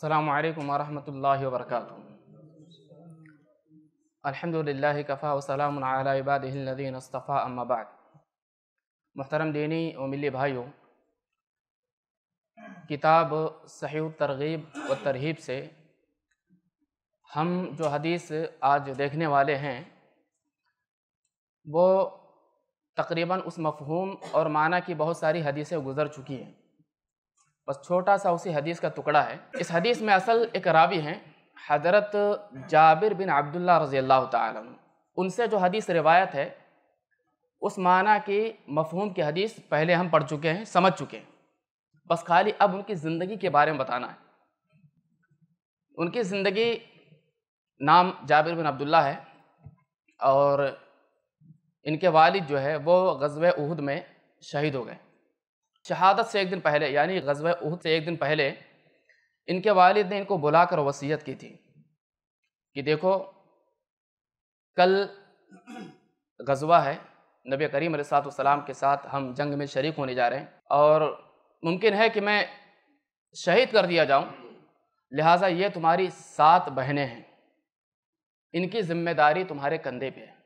अस्सलामुअलैकुम वरहमतुल्लाहि वबरकातुहू अल्हम्दुलिल्लाहि कफ़ा वसलाम अला इबादिहिल्लज़ीन इस्तफ़ा अम्मा बाद दीनी व मिली भाइयों किताब सही तरगीब व तरहीब से हम जो हदीस आज देखने वाले हैं वो तकरीबन उस मफहूम और माना की बहुत सारी हदीसें गुज़र चुकी हैं बस छोटा सा उसी हदीस का टुकड़ा है। इस हदीस में असल एक रावी हैं, हज़रत जाबिर बिन अब्दुल्ला रज़ी अल्लाह तआला उनसे जो हदीस रिवायत है, उस माना की मफहूम की हदीस पहले हम पढ़ चुके हैं, समझ चुके हैं। बस खाली अब उनकी ज़िंदगी के बारे में बताना है। उनकी ज़िंदगी, नाम जाबिर बिन अब्दुल्ला है और इनके वालिद जो है, वो गज़व उहद में शहीद हो गए। शहादत से एक दिन पहले, यानी गज़व उहद से एक दिन पहले, इनके वालिद ने इनको बुलाकर वसीयत की थी कि देखो, कल गज़वा है, नबी करीम सलाम के साथ हम जंग में शरीक होने जा रहे हैं और मुमकिन है कि मैं शहीद कर दिया जाऊँ, लिहाजा ये तुम्हारी सात बहनें हैं। इनकी ज़िम्मेदारी तुम्हारे कंधे पे है।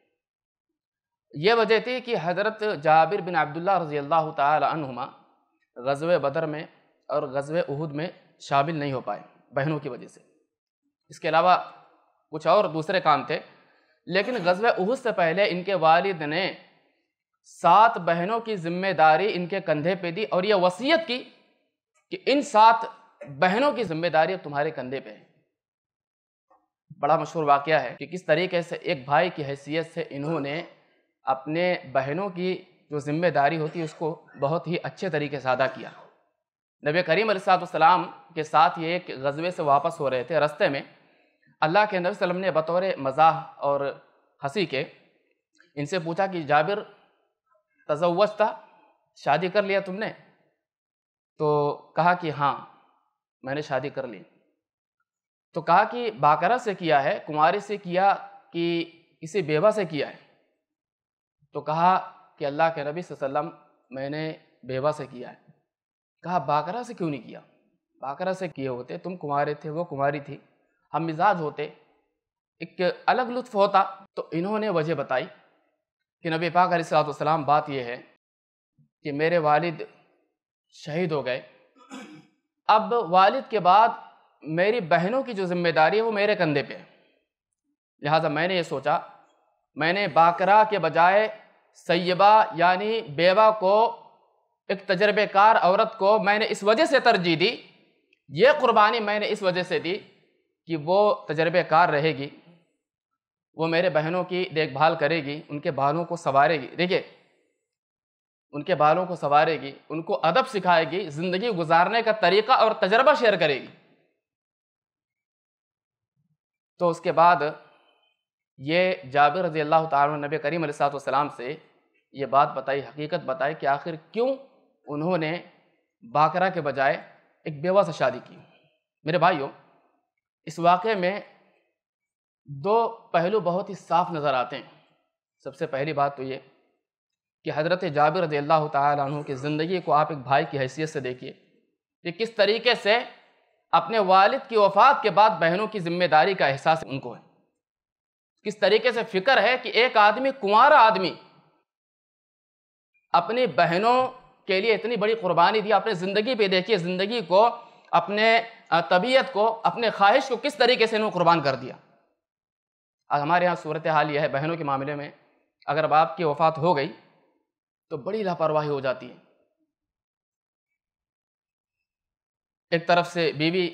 ये वजह थी कि हज़रत जाबिर बिन अब्दुल्ला रज़ी अल्लाह तहुमा गज़व बदर में और गज़व उहद में शामिल नहीं हो पाए, बहनों की वजह से। इसके अलावा कुछ और दूसरे काम थे, लेकिन गज़व उहद से पहले इनके वालिद ने सात बहनों की ज़िम्मेदारी इनके कंधे पे दी और यह वसीयत की कि इन सात बहनों की ज़िम्मेदारी तुम्हारे कंधे पे है। बड़ा मशहूर वाक़ है कि किस तरीके से एक भाई की हैसियत से इन्होंने अपने बहनों की जो ज़िम्मेदारी होती है, उसको बहुत ही अच्छे तरीके से अदा किया। नबी करीम सलाम के साथ ये एक गजबे से वापस हो रहे थे, रस्ते में। अल्लाह के नबी वसल्लम ने बतौर मज़ाह और हँसी के इनसे पूछा कि, जाबिर तजवज था, शादी कर लिया तुमने? तो कहा कि हाँ मैंने शादी कर ली। तो कहा कि, बाकरा से किया है कुमारी से किया कि किसी बेवा से किया है? तो कहा कि अल्लाह के नबी वसल्लम मैंने बेवा से किया है। कहा, बाकरा से क्यों नहीं किया? बाकरा से किए होते, तुम कुमारे थे, वो कुमारी थी। हम मिजाज होते, एक अलग लुत्फ होता। तो इन्होंने वजह बताई कि नबी पाक सलाम बात यह है कि मेरे वालिद शहीद हो गए। अब वालिद के बाद मेरी बहनों की जो ज़िम्मेदारी है, वो मेरे कंधे पे है। लिहाजा मैंने ये सोचा, मैंने बाकरा के बजाय सैयबा, यानी बेवा को, एक तजर्बेकार औरत को मैंने इस वजह से तरजीह दी, ये कुर्बानी मैंने इस वजह से दी कि वो तजर्बेकार रहेगी, वो मेरे बहनों की देखभाल करेगी, उनके बालों को संवारेगी। देखिए, उनके बालों को संवारेगी, उनको अदब सिखाएगी, ज़िंदगी गुजारने का तरीका और तजर्बा शेयर करेगी। तो उसके बाद ये जाबिर रज़ी अल्लाह तबी करीम सलाम से ये बात बताई, हकीकत बताई कि आखिर क्यों उन्होंने बाकरा के बजाय एक बेवा से शादी की। मेरे भाइयों, इस वाक़े में दो पहलू बहुत ही साफ़ नज़र आते हैं। सबसे पहली बात तो ये कि हज़रत जाबिर रज़ी अल्लाह तु की ज़िंदगी को आप एक भाई की हैसियत से देखिए कि किस तरीके से अपने वालिद की वफ़ात के बाद बहनों की ज़िम्मेदारी का एहसास उनको है। किस तरीके से फ़िक्र है कि एक आदमी, कुंवारा आदमी, अपनी बहनों के लिए इतनी बड़ी कुर्बानी दी, अपने ज़िंदगी पे देखिए, ज़िंदगी को, अपने तबीयत को, अपने ख्वाहिश को किस तरीके से इन्होंने कुर्बान कर दिया। आज हमारे यहाँ सूरत हाल यह है बहनों के मामले में, अगर बाप की वफ़ात हो गई तो बड़ी लापरवाही हो जाती है। एक तरफ़ से बीवी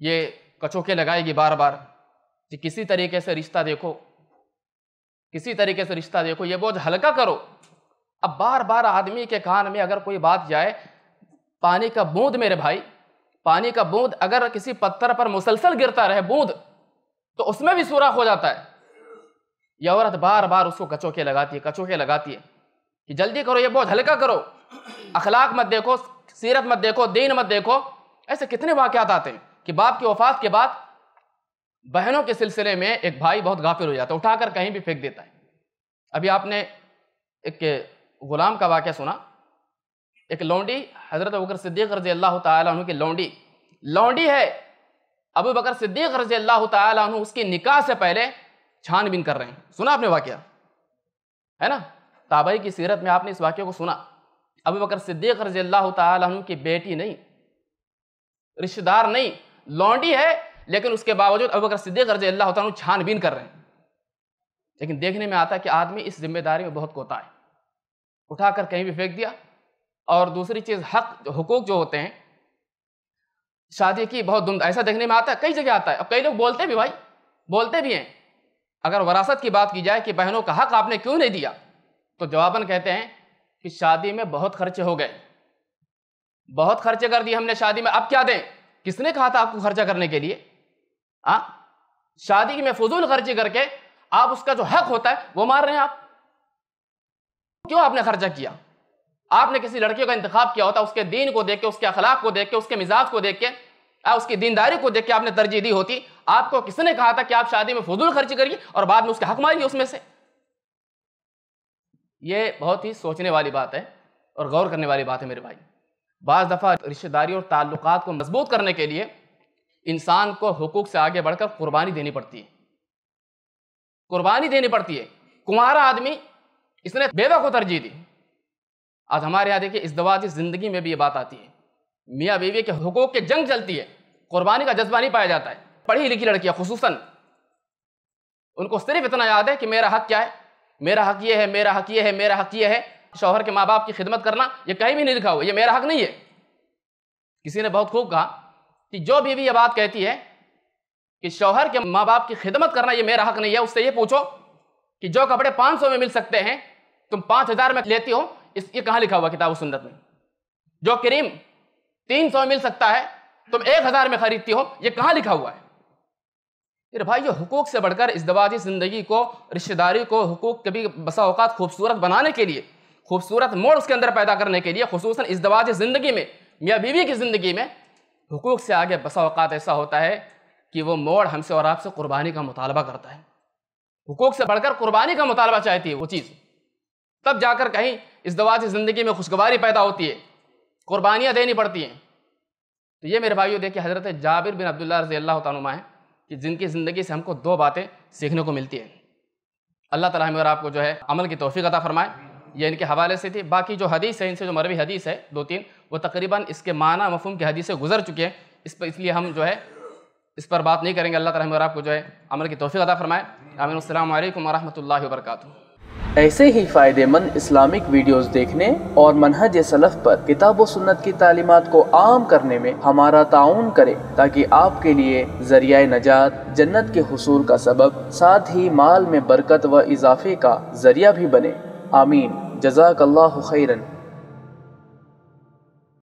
ये कचोके लगाएगी बार बार कि किसी तरीके से रिश्ता देखो। किसी तरीके से रिश्ता देखो, ये बोझ हल्का करो। अब बार बार आदमी के कान में अगर कोई बात जाए, पानी का बूंद मेरे भाई, पानी का बूंद अगर किसी पत्थर पर मुसलसल गिरता रहे बूंद तो उसमें भी सुराख हो जाता है। यह औरत बार बार उसको कचोके लगाती है, कचोके लगाती है कि जल्दी करो, ये बोझ हल्का करो। अखलाक मत देखो, सीरत मत देखो, दीन मत देखो। ऐसे कितने वाक़ात आते हैं कि बाप की वफात के बाद बहनों के सिलसिले में एक भाई बहुत गाफिल हो जाता है, उठाकर कहीं भी फेंक देता है। अभी आपने एक ग़ुलाम का वाक्य सुना। एक लौंडी, हज़रत बकर सिद्दीक रज़ी अल्लाह तु की लौंडी। लौंडी है, अबू बकर सिद्दीक रज़ी अल्लाह तु उसकी निकाह से पहले छानबीन कर रहे हैं। सुना आपने वाक्य? है ना? ताबाई की सीरत में आपने इस वाक्य को सुना। अबू बकर सिद्दीक रज़ी अल्लाह तु की बेटी नहीं, रिश्तेदार नहीं। लौंडी है लेकिन उसके बावजूद अबू बकर सिद्दीक रज़ी अल्लाह तु छानबीन कर रहे हैं। लेकिन देखने में आता है कि आदमी इस ज़िम्मेदारी में बहुत कोता है। उठाकर कहीं भी फेंक दिया। और दूसरी चीज़, हक हकूक जो होते हैं, शादी की बहुत दुम ऐसा देखने में आता है, कई जगह आता है। अब कई लोग बोलते भी भाई, बोलते भी हैं। अगर वरासत की बात की जाए कि बहनों का हक आपने क्यों नहीं दिया? तो जवाबन कहते हैं कि शादी में बहुत खर्चे हो गए। बहुत खर्चे कर दिए हमने शादी में, अब क्या दें? किसने कहा था आपको खर्चा करने के लिए? आ शादी में फजूल खर्ची करके आप उसका जो हक होता है वो मार रहे हैं आप। क्यों आपने खर्चा किया? आपने किसी लड़के का इंतखाब किया होता उसके दीन को देख के उसके अखलाक को देख के उसके मिजाज को देख के आ, उसकी दीनदारी को देख के आपने तरजीह दी होती आपको किसने कहा था कि आप शादी में फजूल खर्ची करिए और बाद में उसके हक मारिए उसमें से? ये बहुत ही सोचने वाली बात है और गौर करने वाली बात है मेरे भाई। बाज़ दफ़ा रिश्तेदारी और ताल्लुक को मज़बूत करने के लिए इंसान को हुकूक से आगे बढ़कर कुर्बानी देनी पड़ती है। कुर्बानी देनी पड़ती है। कुमारा आदमी, इसने बेवा को तरजीह दी। आज हमारे यहाँ देखिए, इस दवाजी ज़िंदगी में भी ये बात आती है। मियाँ बीवी के हुकूक के जंग चलती है। कुर्बानी का जज्बा नहीं पाया जाता है। पढ़ी लिखी लड़कियाँ खसूस उनको सिर्फ़ इतना याद है कि मेरा हक क्या है? मेरा हक ये है, मेरा हक ये है, मेरा हक ये है। शौहर के माँ बाप की खिदमत करना, ये कहीं भी नहीं लिखा हुआ, ये मेरा हक नहीं है। किसी ने बहुत खूब कहा कि जो बीवी ये बात कहती है कि शौहर के माँ बाप की खिदमत करना ये मेरा हक नहीं है, उससे ये पूछो कि जो कपड़े पाँच सौ में मिल सकते हैं, तुम पाँच हज़ार में लेती हो, इस, ये कहाँ लिखा हुआ किताब सुन्नत में? जो क्रीम तीन सौ मिल सकता है, तुम एक हज़ार में खरीदती हो, ये कहाँ लिखा हुआ है? फिर भाई ये हुकूक से बढ़कर इस दवाजी ज़िंदगी को, रिश्तेदारी को, हुकूक कभी बसा अवकात खूबसूरत बनाने के लिए, खूबसूरत मोड़ उसके अंदर पैदा करने के लिए खसूस इस दवाजी ज़िंदगी में, मियाँ बीवी की ज़िंदगी में हुकूक से आगे बसा अवकात ऐसा होता है कि वो मोड़ हमसे और आपसे कुर्बानी का मुतालबा करता है। हुकूक से बढ़कर कुर्बानी का मुतालबा चाहती है वो चीज़। तब जाकर कहीं इस दवा से ज़िंदगी में खुशगवारी पैदा होती है, कुर्बानियाँ देनी पड़ती हैं। तो ये मेरे भाइयों, देखिए हज़रत जाबिर बिन अब्दुल्ला रज़ी अल्लाह तुमा है कि जिनकी ज़िंदगी से हमको दो बातें सीखने को मिलती हैं। अल्लाह ताला हमें और आपको जो है अमल की तोफ़ी अता फरमाए। ये इनके हवाले से थी। बाकी जो हदीस है, इनसे जो मरवी हदीस है, दो तीन, वो तकरीबन इसके माना मफहम की हदीस गुजर चुके हैं। इस पर इसलिए हम जो है, इस पर बात नहीं करेंगे। अल्लाह ताला आपको जो है, अमल की तोफ़ी अता फरमाए। आमीन। अल्लाम वरहमल वर्का ऐसे ही फ़ायदेमंद इस्लामिक वीडियोस देखने और मनहज सलफ़ पर किताब व सुन्नत की तालीमत को आम करने में हमारा ताउन करें, ताकि आपके लिए ज़रिया नजात, जन्नत के हसूल का सबब, साथ ही माल में बरकत व इजाफे का ज़रिया भी बने। आमीन। जजाक अल्लाह खैरन।